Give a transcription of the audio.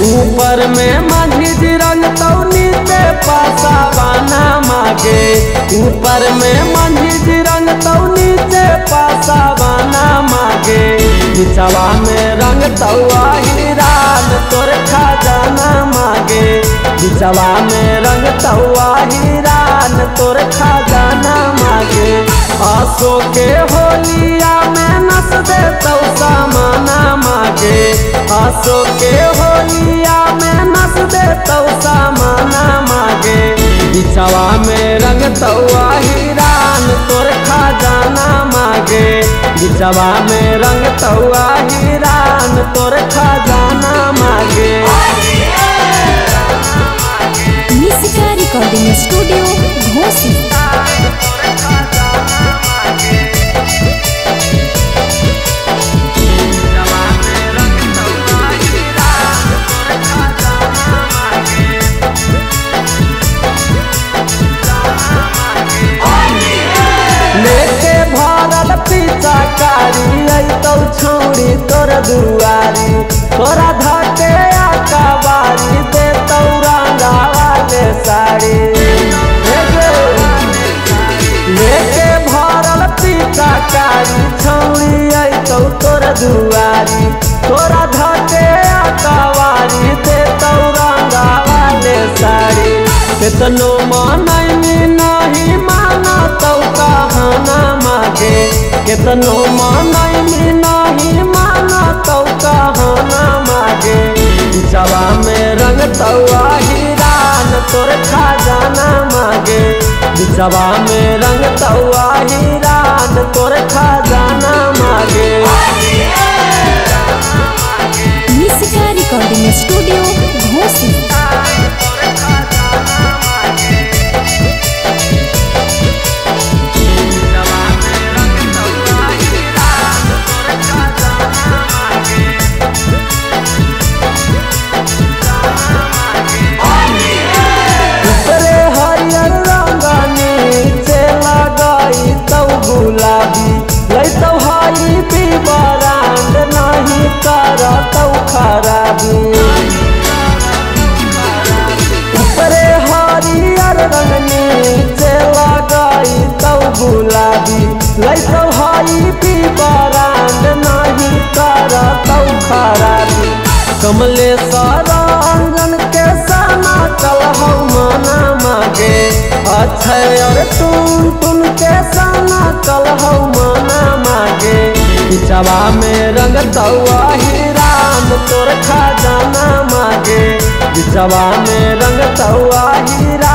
ऊपर में जी रंग तो नीचे पासावाना मागे। ऊपर में जी रंग तो नीचे पासावाना मागे। बिचवा में रंग तो हिरान तोर खजाना मागे। बिचवा में रंग तो हिरान तोर खजाना मागे। आसो के होलिया में नस दे तो मागे आसो के होलिया में नस दे तो सामाना मागे। बिचवा में रंग तो हिरान, तोर खजाना मागे। बिचवा में रंग तो हिरान, तोर खजाना मागे। निशिका रिकॉर्डिंग स्टूडियो कारी तो छौड़ी तोर दुआरी। तोरा धके आकाबारी दे तौरा साड़ी लेके भरल छौड़ी तो तोर दुआरी। तोरा आकाबारी दे तौरा साड़ी मानैनी केतनो माना नहीं माना तो कहना मागे। जवा में रंग तौआ हिरान तोर खजाना मागे। जवा में रंग तौआ हिरान तोर खजाना मागे। गुलाबी लैतौ हई बिबरांड नहीं खराबी। कमलेश्वर रंजन के चल मना मागे। अक्षय टून के चल मना में रंग तौआ हिरान तोर खजाना मागे। बिचवा में रंग हिरान